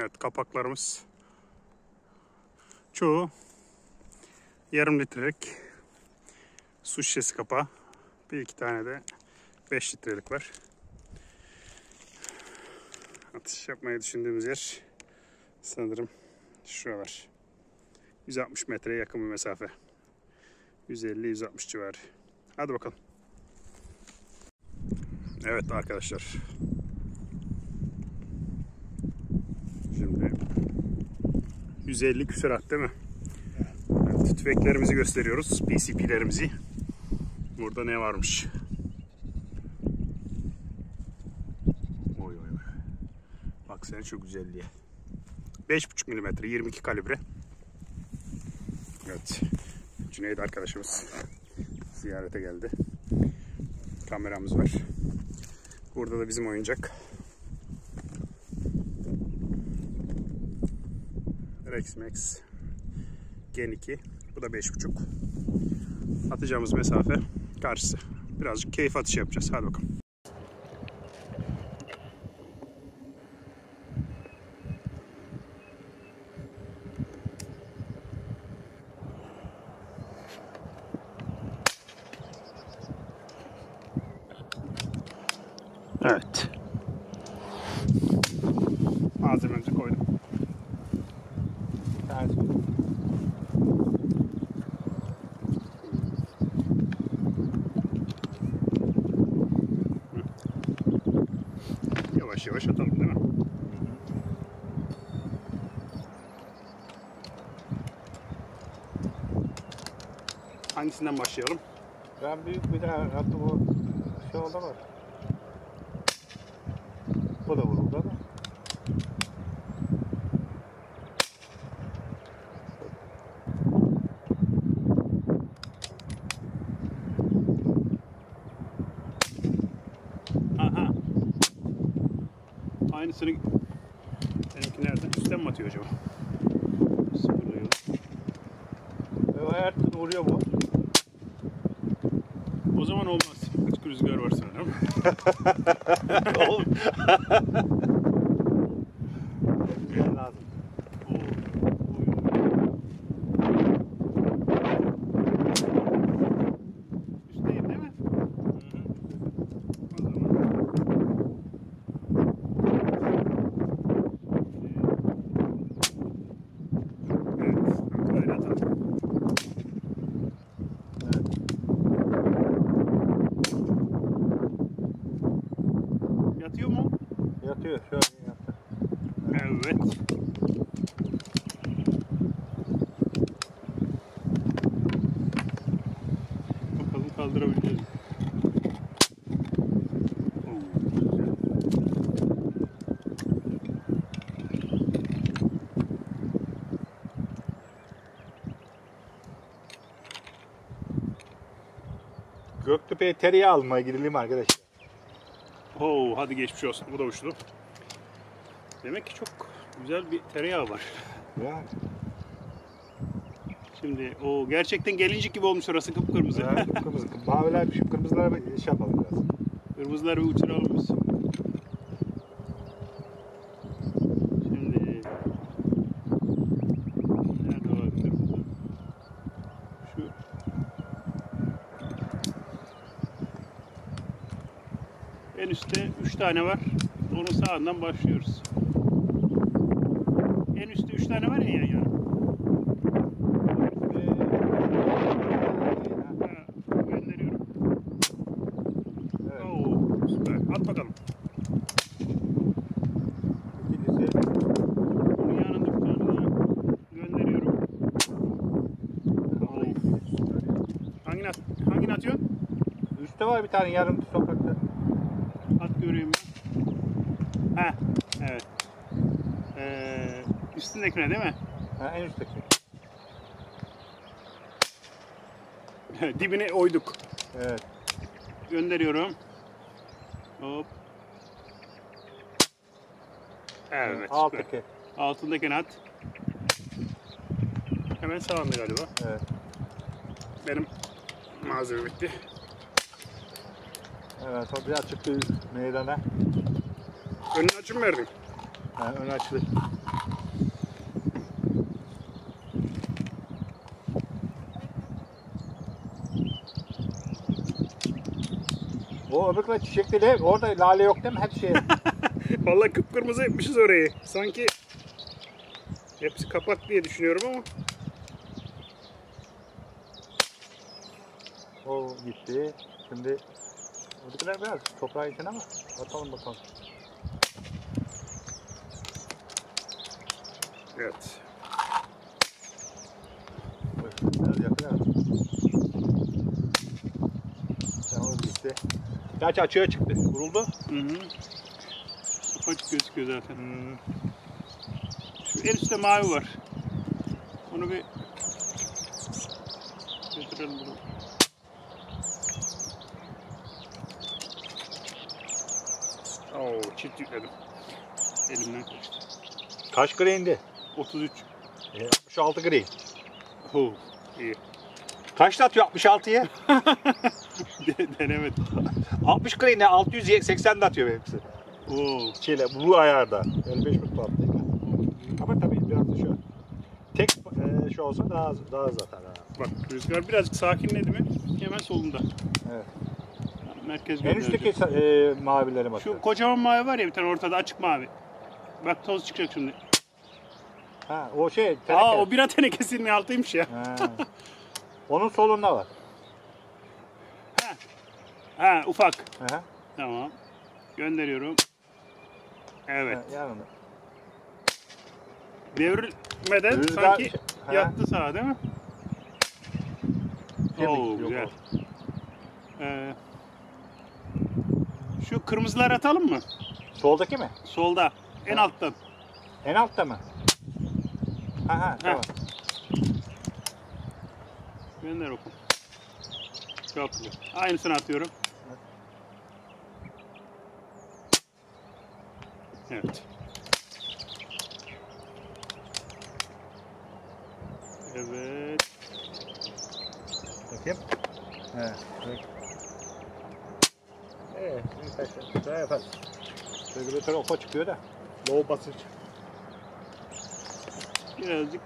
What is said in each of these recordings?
Evet kapaklarımız çoğu yarım litrelik su şişesi kapağı. Bir iki tane de 5 litrelik var. Atış yapmayı düşündüğümüz yer sanırım şuralar. 160 metreye yakın bir mesafe. 150-160 civarı. Hadi bakalım. Evet arkadaşlar. Şimdi 150 küsurat değil mi? Evet, tüfeklerimizi gösteriyoruz. PCP'lerimizi. Burada ne varmış? Oy oy oy. Bak sen şu güzelliğe. 5.5 mm 22 kalibre. Evet. Cüneyt arkadaşımız ziyarete geldi. Kameramız var. Burada da bizim oyuncak. Rex Max Gen 2. Bu da 5.5. Atacağımız mesafe karşısı. Birazcık keyif atışı yapacağız. Hadi bakalım. Yavaş atalım değil mi? Hangisinden başlayalım? Ben büyük bir daha hatta bu şey oldu mu? Bu da vuruldu ama. Aha. Aynısını benimki nerede? Üstten mi atıyor acaba? Sıfırlıyor. E, her türlü vuruyor bu. O zaman olmaz. Açık rüzgar var sanırım. Oğlum. Güzel lazım. Oo. Oy, oy. Üstteyim değil mi? O zaman. Evet, öyle atalım. Yatıyor mu? Yatıyor şöyle yattı. Evet. Bakalım kaldırabileceğiz mi? Oo, güzel. Göktepe'ye tereyağı almaya gidelim arkadaşlar. Oo, hadi geçmiş olsun. Bu da uçtu. Demek ki çok güzel bir tereyağı var. Ya. Şimdi o gerçekten gelincik gibi olmuş orası kıpkırmızı. Ya, kırmızı. Maviler şu kırmızılara bir şey yapalım biraz. Kırmızıları bir uçuralım biz. Şimdi nerede var kırmızı? Şu en üstte 3 tane var. Onun sağından başlıyoruz. En üstte 3 tane var ya yan yana. At bakalım. Hangini, at, hangini atıyorsun? Üstte var bir tane yarım Ha, evet. Ee, üstündekine değil mi? Ha, en üstteki. Dibine oyduk. Evet. Gönderiyorum. Hop. Evet. süper. Alttaki. Altındakini at. Hemen sağında galiba. Evet. Benim malzeme bitti. Evet. O biraz çıktı meydana. Önünü açın mı? He, önü açılır. O öbürküler çiçekli değil. Orada lale yok değil mi? Hep şey. Vallahi kıpkırmızı etmişiz orayı. Sanki hepsi kapak diye düşünüyorum ama. O gitti. Şimdi öbürküler biraz toprağın içine ama atalım bakalım. Evet. Gerçi açığa çıktı. Vuruldu. Hı hı. Ufacık gözüküyor zaten. Şu en üstte mavi var. Onu bir getirelim bunu. Oo, çift yükledim. Elimden kaçtı. Kaç green'di? 33. E, 66 green. Oo, iyi. Kaçta atıyor 66'ya? Denemedim. 60 green'e 680 de atıyor benimkisi. Oo, Şeyle bu ayarda. 55 mutlu attı. Ama tabii biraz da şu. Tek e, şu olsa daha az, daha az atar. Ha. bak rüzgar birazcık sakinledi mi hemen solunda. Evet. Merkez En üstteki e, mavileri bak. Şu kocaman mavi var ya bir tane ortada açık mavi. Bak toz çıkacak şimdi. Ha, o şey. teneke. Aa o bira tenekesinin altıymış ya. Ha. Onun solunda var. Ha ufak. Aha. Tamam. Gönderiyorum. Evet. Ha, yanında. Devrilmeden Rüzgar- sanki Ha. yattı sağa değil mi? Kemik Oo güzel. Ee, şu kırmızılar atalım mı? Soldaki mi? Solda. En Ha. alttan. En altta mı? Ha ha tamam. Gönder oku. Çok güzel. Aynısını atıyorum. Evet. Evet. Bakayım. He. bak. Evet, birkaç daha yaparız. Regülatör ofa çıkıyor da. Low basınç. Birazcık.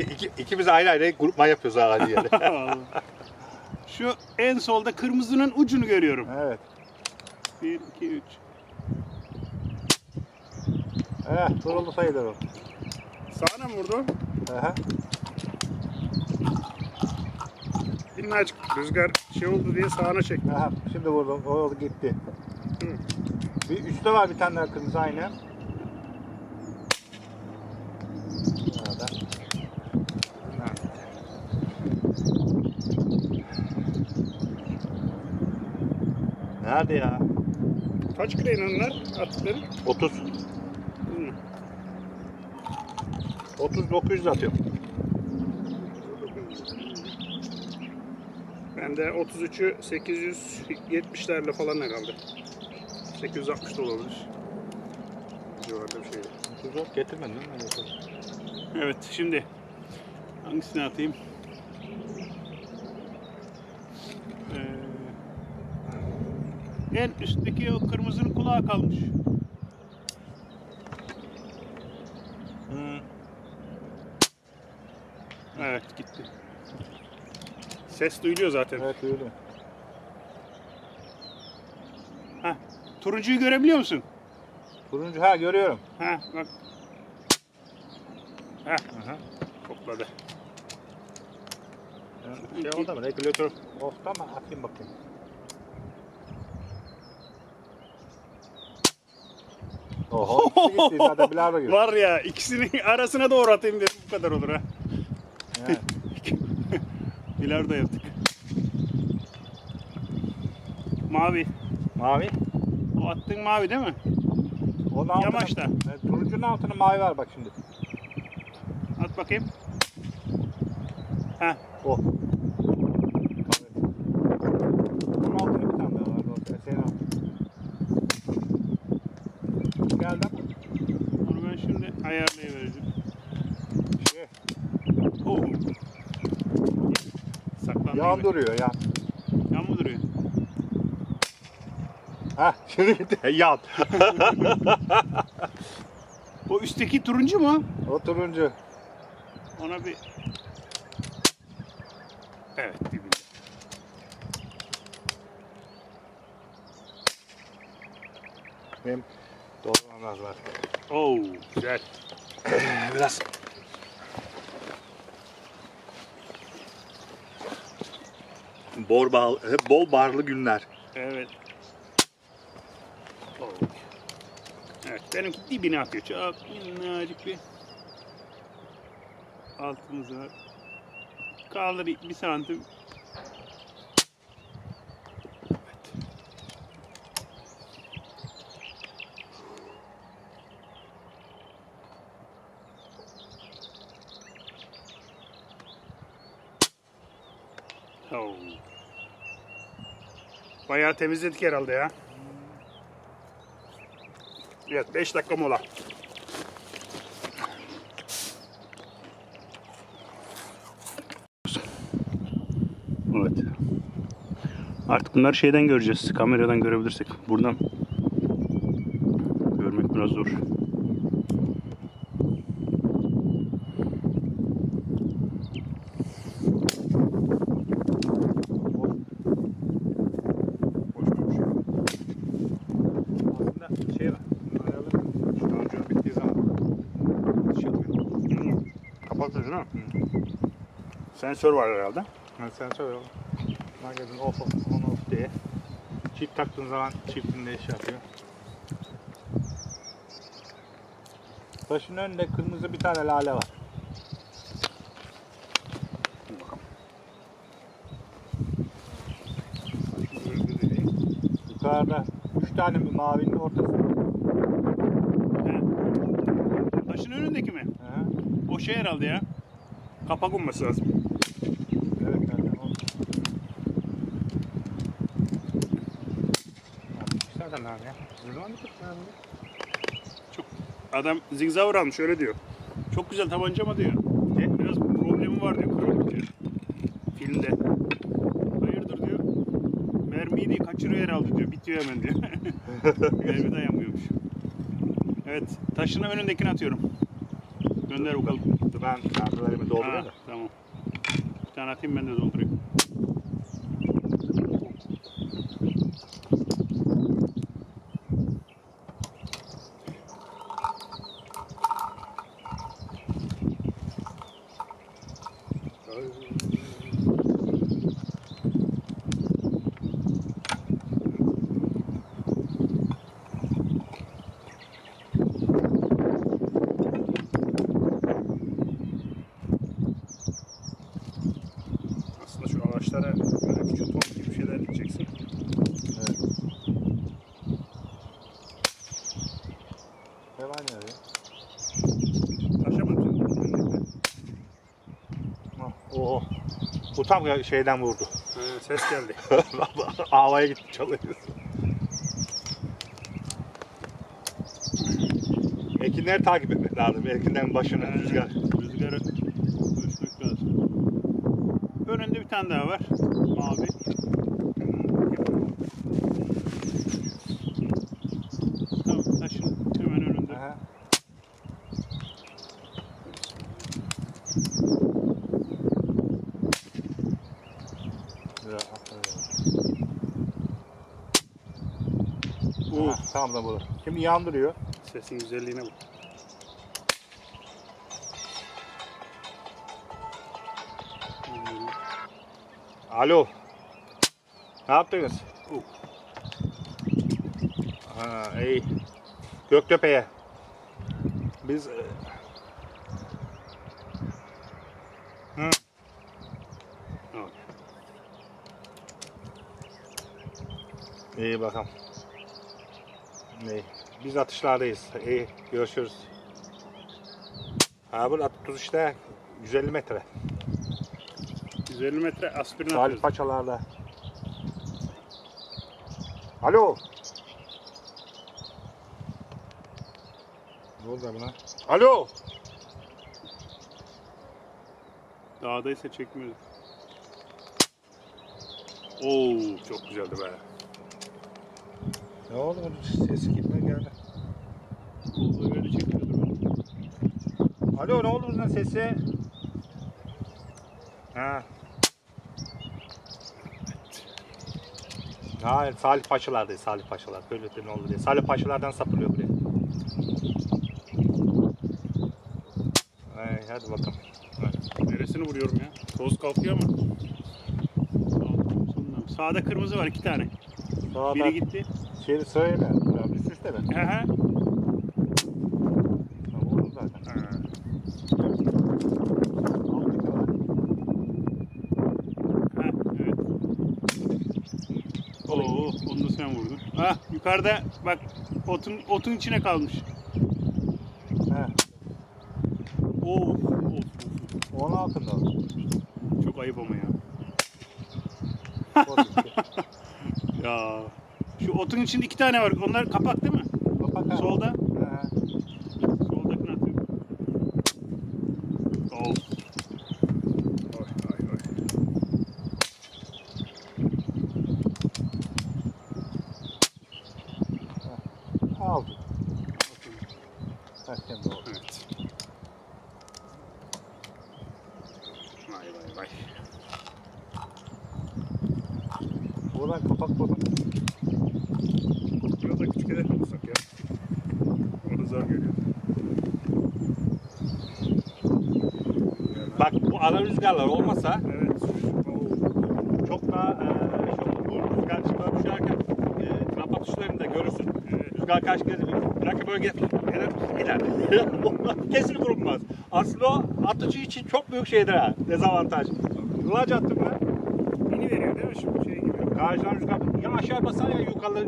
İki, ikimiz ayrı ayrı grupman yapıyoruz hadi yani. Vallahi. Şu en solda kırmızının ucunu görüyorum. evet. 1, 2, 3. Evet, duruldu sayılır o. Sağına mı vurdu? Aha. Minnacık rüzgar şey oldu diye sağına çekti. Aha, şimdi vurdum. O oldu gitti. Hı. Bir üstte var bir tane daha kırmızı aynı. Nerede? Nerede ya? Kaç kilo onlar attıkları? 30. Hı. 30 900 atıyor. Ben de 33'ü 870'lerle falan herhalde. 860 da olabilir. Civarda bir şey. 30 yok getirmedin değil mi? Evet şimdi hangisini atayım? Ee, en üstteki o kırmızının kulağı kalmış. Hmm. Evet gitti. Ses duyuluyor zaten. Evet öyle. Heh, turuncuyu görebiliyor musun? Turuncu ha görüyorum. Ha bak. Heh, Aha. topladı. Şey oldu mu? Regülatör off'ta mı? Atayım bakayım. Oho, gitti zaten bilardo gibi. Var ya ikisinin arasına doğru atayım dedim bu kadar olur ha. Bilardo yaptık. Mavi. mavi. O attığın mavi değil mi? Onun altına, Yamaçta. Evet, turuncunun altına mavi var bak şimdi. At bakayım. Heh. O. Bunun altına bir tane daha var. Bak, Senin al. Geldi ama. Onu ben şimdi ayarlayıvereceğim. Şey, Oo. Saklandı. Yan duruyor ya. Yan mı duruyor? Ha şimdi gitti. Yat. O üstteki turuncu mu? O turuncu. Ona bir... Evet dibinde. Benim lazım artık. Oo güzel. Biraz. Bol, bağ, bol barlı günler. Evet. Oo. Evet benimki dibine atıyor. Çok minnacık bir altımız var. Kaldır bir santim. Evet. Oo. Bayağı temizledik herhalde ya. Evet 5 dakika mola. Evet. Artık bunları şeyden göreceğiz. Kameradan görebilirsek. Buradan görmek biraz zor. Boş bir şey. Aslında şey var. Ayarlı. Şarjör bittiği zaman atış yapıyor. Kapatıyorsun ha? Sensör var herhalde. Yani sensör var. Magazin off, on off diye. Çift taktığın zaman çiftinde iş yapıyor. Taşın önünde kırmızı bir tane lale var. Yukarıda üç tane bir mavinin ortasında. He. Taşın önündeki mi? Hı. O şey herhalde ya. Kapak olması lazım. Evet, zaten o. Zaten lan ya. Ne zaman Çok adam zigzag almış öyle diyor. Çok güzel tabanca mı diyor. Ne? Biraz problemi var diyor kırık diyor. Filde. Hayırdır diyor. Mermiyi de kaçırıyor herhalde diyor. Bitiyor hemen diyor. Mermi dayanmıyormuş. Evet. Taşın önündekini atıyorum. Gönder bakalım. Ben Ha, da. Tamam. Bir tane atayım ben de doldurayım. Aslında şu ağaçlara böyle küçük top gibi şeyler diyeceksin. Evet. Devam ediyor. Taşa mı atıyorsun? Oo. Bu tam şeyden vurdu. Ha, ses geldi. Havaya gitti çalıyoruz. Ekinleri takip etmek lazım. Ekinlerin başına Ha, rüzgar. Rüzgarı ölçmek lazım. Önünde bir tane daha var. Mavi. Tamam taşın hemen önünde. Aha. Güzel, aferin. Oo, Ha, Tamam da burada. Şimdi yandırıyor. sesin güzelliğine bak. Alo. Ne yaptınız? Oh. Ha, iyi. Göktepe'ye. Biz e, Evet. iyi bakalım. Biz atışlardayız. İyi. Görüşürüz. Ha bu atış işte 150 metre. 150 metre aspirin Salih atıyoruz. Paçalarda. Alo. Ne oldu buna? Alo. Dağdaysa çekmiyoruz. Oo çok güzeldi be. Ne oldu? Ses gitme geldi. Olduğu böyle çekiyordur. Alo ne oldu bunun sesi? Ha. Ha Salih Paşalar'dayız Salih Paşalar. Böyle de ne oldu diye. Salih Paşalar'dan sapılıyor buraya. Ay, hadi bakalım. Neresini vuruyorum ya? Toz kalkıyor ama. Sağda kırmızı var iki tane. Sağda Biri gitti. Şeyi söyle. Ya, üst üste mi? Hı hı. Tamam oldu zaten. Var. Ha, evet. Oo, onu da sen vurdun. Ah, yukarıda bak otun otun içine kalmış. He. Of, of, of. Onun altında. Çok ayıp ama ya. Gitti. Ya. Şu otun içinde iki tane var. Onlar kapak değil mi? Kapak. Solda. He. Soldakini atıyorum. Of. Oy, oy, oy. Aldı. Terken de oldu. Evet. Vay vay vay. Buradan kapak buradan. Biraz da küçük hedef olsak ya. Onu zor görüyor. Bak bu ara rüzgarlar olmasa Evet. Çok daha eee şey olur. Bu rüzgar çıkar düşerken eee trap atışlarını da görürsün. Rüzgar kaç kez rakip bölge gider. gider. Kesin vurulmaz. Aslında o atıcı için çok büyük şeydir ha. Dezavantaj. Kılaç attım ben. Mini veriyor değil mi şu şey rüzgar ya aşağı basar ya yukarı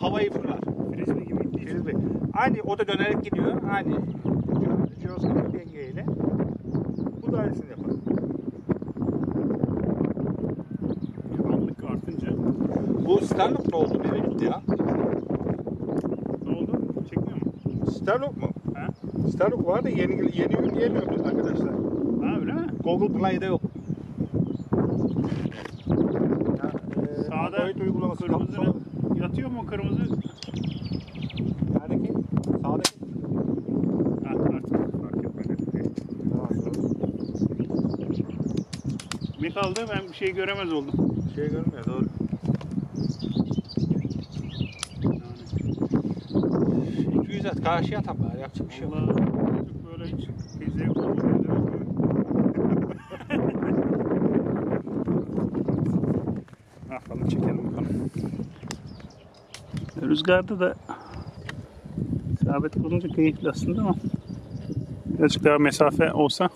havayı fırlar. Frisbee gibi için. Frisbee. Aynı o da dönerek gidiyor. Aynı Joe'sun dengeyle. Bu da aynısını yapar. Anlık artınca. Bu Sterling ne oldu? Nereye gitti ya? Ne oldu? Çekmiyor mu? Sterling mu? Ha? Sterling var da yeni yeni ürün yemiyor biz arkadaşlar. Ha öyle mi? Google Play'de yok. Ya, e, Sağda Kırmızı yatıyor mu o kırmızı? Neredeki? Sağdaki. Ha artık fark etmedi. Ne kaldı? Ben bir şey göremez oldum. Şey görünmüyor doğru. Yani, 200 at karşıya at ama yapacak bir şey yok. Böyle hiç bir mi? Ne yapalım çekelim bakalım. Rüzgarda da isabet bulunca keyifli aslında ama birazcık daha mesafe olsa